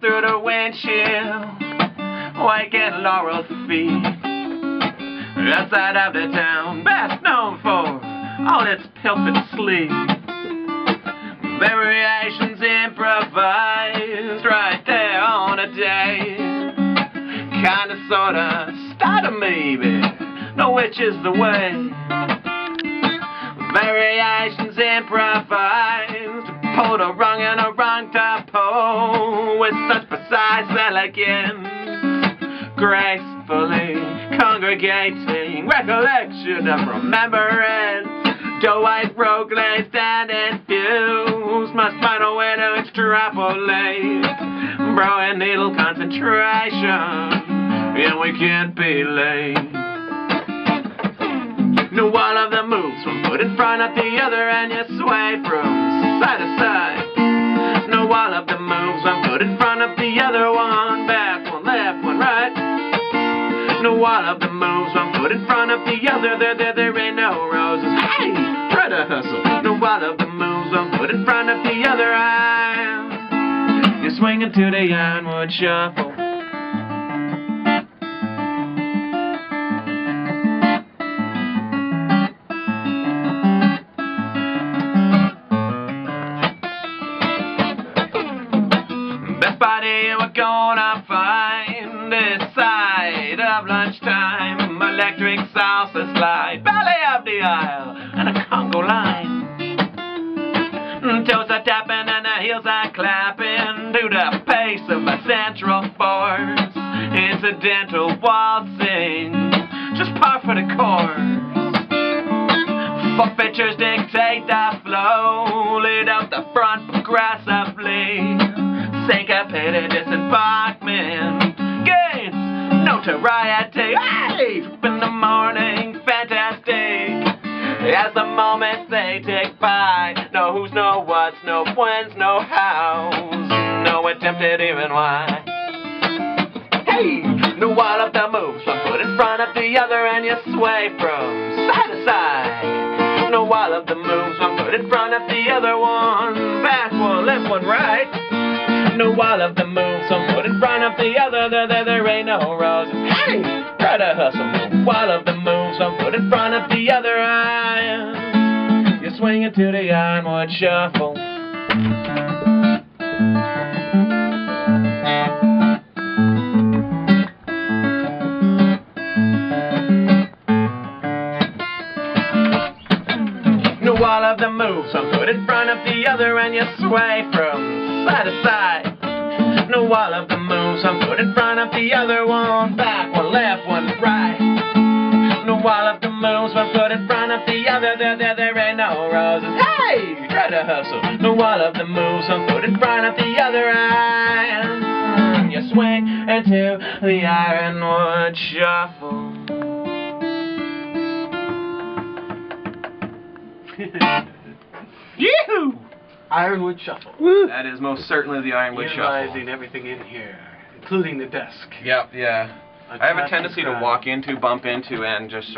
through the windshield, waking Laurel's feet. Outside of the town, best known for all its pilfered sleep. Variations improvised right there on a day. Kinda sorta, starter maybe, know which is the way. Variations improvised, pulled a rung and a rung to pull with such precise elegance, gracefully congregating recollection of remembrance. Doe white rogue glazed and infused, my spinal way to extrapolate. Bro and needle concentration, and we can't be late. No one of them moves one foot in front of the other, and you sway from side to side. One of them moves one foot in front of the other, there, there, there ain't no roses. Hey, try to hustle. No one of them moves one foot in front of the other. I'm. you're swinging to the ironwood shuffle. Best body we're gonna side of lunchtime. Electric salsa slide, ballet of the aisle, and a Congo line. Mm, toes are tapping and the heels are clapping to the pace of a central force. Incidental waltzing, just par for the course. Four pictures dictate the flow, lead out the front progressively. Syncopated disembarkment notoriety. Hey, in the morning, fantastic. As the moments they tick by, no who's, no what's, no when's, no how's, no attempted even why. Hey, no one of the moves, one foot in front of the other, and you sway from side to side. No one of the moves, one foot in front of the other, one back, one left, one right. No one of the moves, one front of the other, there, there, there ain't no roses. Hey, try to hustle. One of the moves, one foot in front of the other, I, you're swinging to the ironwood shuffle. One of the moves, one foot in front of the other, and you sway from side to side. No one of them moves, one foot in front of the other, one back, one left, one right. No one of them moves, one foot in front of the other, there, there, there ain't no roses. Hey, try to hustle. No one of them moves, one foot in front of the other, and you swing into the ironwood shuffle. Yoo! Ironwood Shuffle. That is most certainly the Ironwood Utilizing Shuffle. everything in here, including the desk. Yep, yeah. I have a tendency to walk into, bump into, and just sort